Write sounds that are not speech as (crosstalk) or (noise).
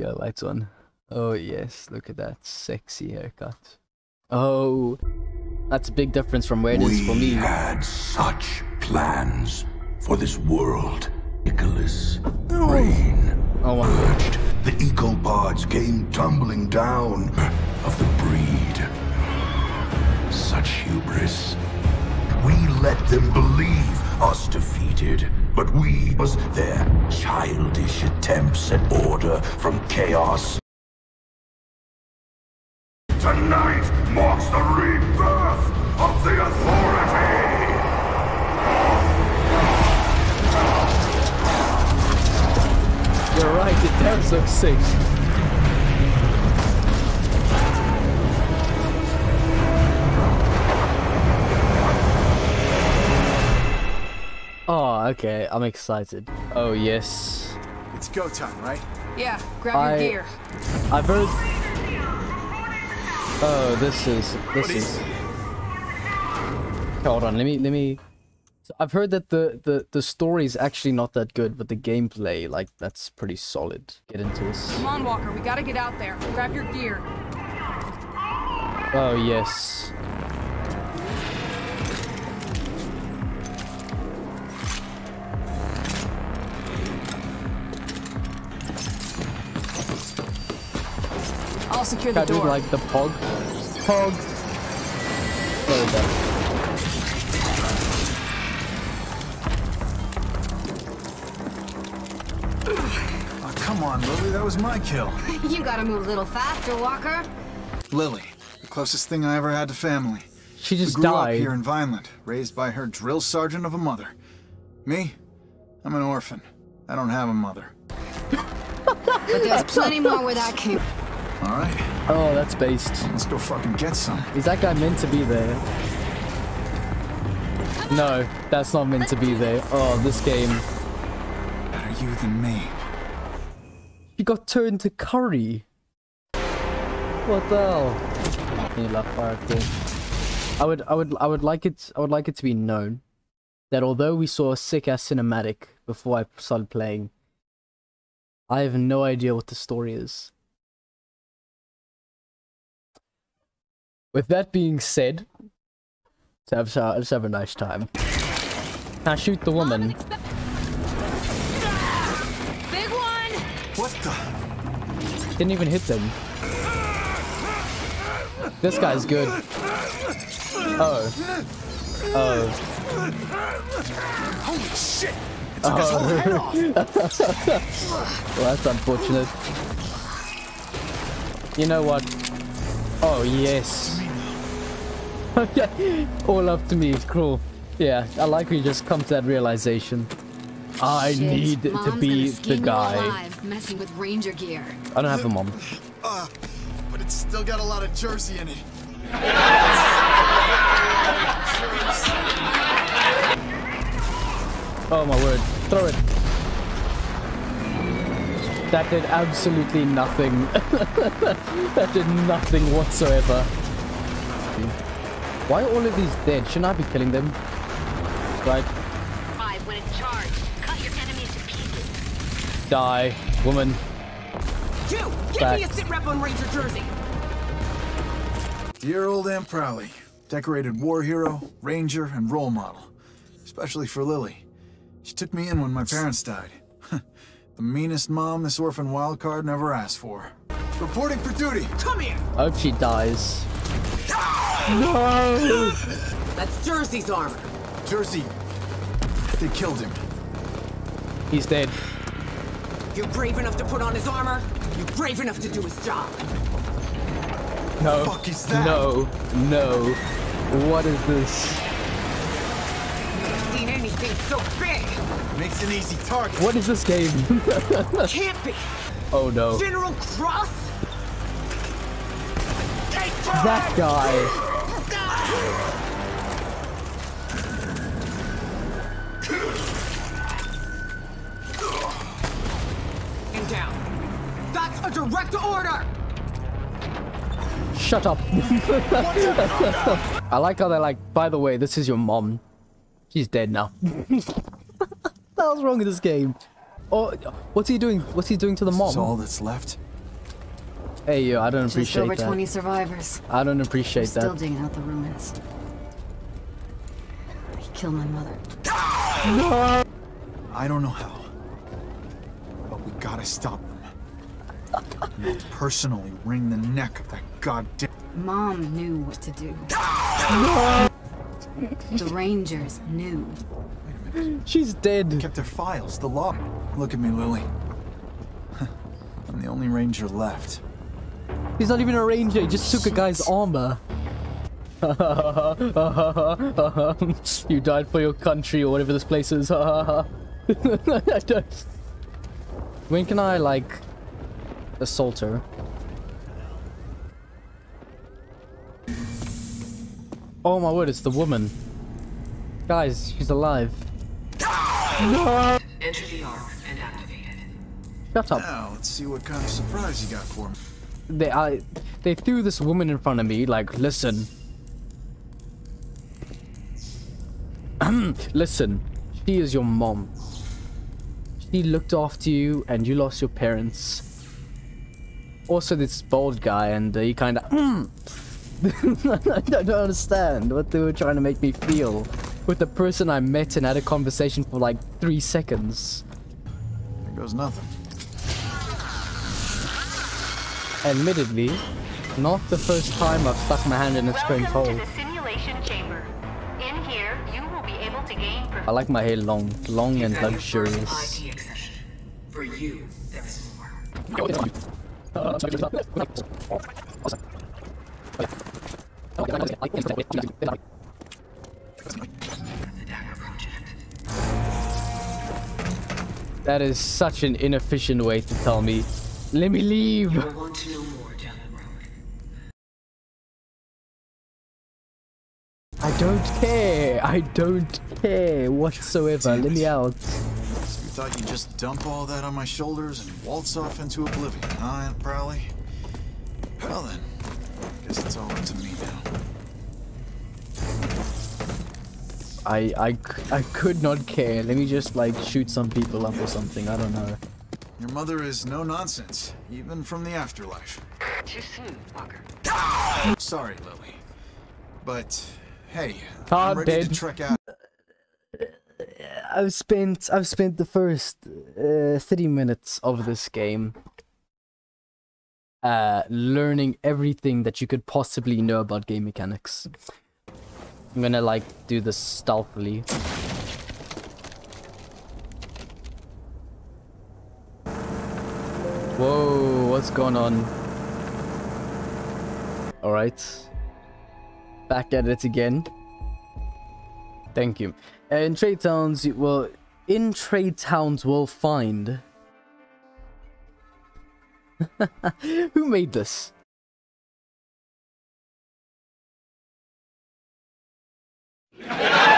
Right on. Oh yes, look at that sexy haircut. Oh, that's a big difference from where it is for me. We had such plans for this world. Nicholas, oh. Rain, Oh, wow. urged. The ecopods came tumbling down of the breed. Such hubris. We let them believe us defeated, but we was their childish attempts at order from chaos. Tonight marks the rebirth of the authority! You're right, it does look sick. Oh, okay, I'm excited. Oh, yes. It's go time, right? Yeah, grab I- your gear. I've heard... Oh, this is... This What is... is Hold on, let me... Let me... So I've heard that the, the, the story is actually not that good, but the gameplay, like, that's pretty solid. Get into this. Come on, Walker, we gotta get out there. Grab your gear. Oh, yes. I'll secure the Can't do door. like the pog. Pog. There we go. Oh, come on, Lily, that was my kill. (laughs) You gotta move a little faster, Walker. Lily, the closest thing I ever had to family. She We just grew up died. here in Vineland, raised by her drill sergeant of a mother. Me? I'm an orphan. I don't have a mother. But there's plenty more where that came. All right, Oh, that's based. let's go fucking get some. Is that guy meant to be there? No, that's not meant to be there. Oh, this game. Better you than me. He got turned to curry. What the hell? He left fire cool. I would, I would, I would like it. I would like it to be known that although we saw a sick ass cinematic before I started playing, I have no idea what the story is. With that being said, let's have, let's have a nice time. Now shoot the woman. Big one! What the? Didn't even hit them. This guy's good. Oh. Oh. Holy shit! It took his whole head off. (laughs) Well, that's unfortunate. You know what? Oh, yes. Okay. All up to me. Cool. Yeah, I like when you just come to that realization. I Shit, need to be the skin you guy. alive, messing with ranger gear. I don't have a mom. Uh, but it's still got a lot of jersey in it. Oh my word. Throw it. That did absolutely nothing. (laughs) that did nothing whatsoever. Why are all of these dead? Shouldn't I be killing them? Right. Five when in charge. Cut your enemies to pieces. Die. Woman. You! Give Back. me a sit rep on Ranger Jersey! Dear old Aunt Prowley, decorated war hero, ranger, and role model. Especially for Lily. She took me in when my parents died. (laughs) the meanest mom this orphan wildcard never asked for. Reporting for duty. Come here! I hope she dies. Ah! No! That's Jersey's armor. Jersey. They killed him. He's dead. You're brave enough to put on his armor? You're brave enough to do his job? No. fuck is that? No. No. What is this? Never Seen anything so big? Makes an easy target. What is this game? (laughs) Can't be! oh no. General Cross? That guy. Down. That's a direct order! Shut up. (laughs) I like how they're like, by the way, this is your mom. She's dead now. (laughs) what the wrong with this game? Oh, what's he doing? What's he doing to the This is all that's left. Hey, yo, I don't Just appreciate over that. 20 survivors. I don't We're appreciate still that. digging out the ruins. He killed my mother. I don't know how, but we gotta stop them. We'll personally wring the neck of that goddamn. Mom knew what to do. The Rangers knew. Wait a minute. She's dead. Kept their files, the law. Look at me, Lily. (laughs) I'm the only ranger left. He's not even a ranger. He just took a guy's armor. (laughs) you died for your country or whatever this place is. (laughs) when can I like assault her? Oh my word, it's the woman. Guys, she's alive. Enter the Ark and activate it. Shut up. Now, let's see what kind of surprise you got for me. they I they threw this woman in front of me like listen (clears throat) listen she is your mom she looked after you and you lost your parents also this bald guy and uh, he kind of (laughs) I don't understand what they were trying to make me feel with the person I met and had a conversation for like three seconds There goes nothing. admittedly not the first time I've stuck my hand in a strange hole to the simulation chamber. In here, you will be able to gain. I like my hair long, long and You've had your first luxurious. IT accession. For you, there's more. The Dagger Project. That is such an inefficient way to tell me. Let me leave. You'll want to know more down the road. I don't care. I don't care whatsoever. Let me out. So thought you'd just dump all that on my shoulders and waltz off into oblivion, huh, Aunt Prowley? Well then, guess it's all up to me now. I, I, c- I could not care. Let me just like shoot some people up or something. I don't know. Your mother is no nonsense, even from the afterlife. Too soon, Walker. Sorry, Lily. But, hey, Ah, I'm ready dead. to trek out. I've spent I've spent the first uh, 30 minutes of this game uh learning everything that you could possibly know about game mechanics. I'm gonna like do this stealthily. Whoa, what's going on? Alright. Back at it again. Thank you. Uh, in trade towns, you will in trade towns will find. (laughs) Who made this? (laughs)